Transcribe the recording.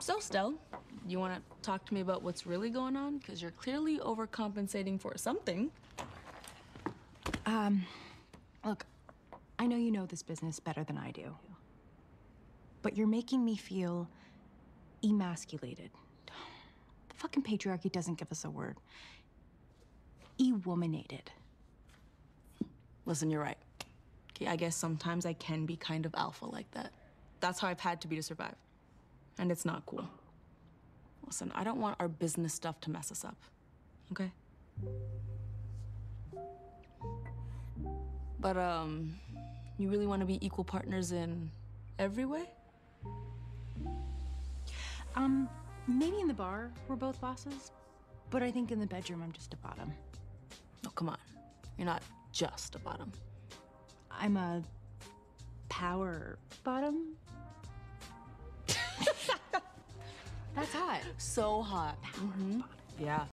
So, Stell, you want to talk to me about what's really going on? Because you're clearly overcompensating for something. Um, look, I know you know this business better than I do. But you're making me feel emasculated. The fucking patriarchy doesn't give us a word. E-womanated. Listen, you're right. Okay, I guess sometimes I can be kind of alpha like that. That's how I've had to be to survive. And it's not cool. Listen, I don't want our business stuff to mess us up. Okay? But, um, you really want to be equal partners in every way? Um, maybe in the bar we're both bosses, but I think in the bedroom I'm just a bottom. Oh, come on. You're not just a bottom. I'm a power bottom. That's hot. So hot. Mhm. Yeah.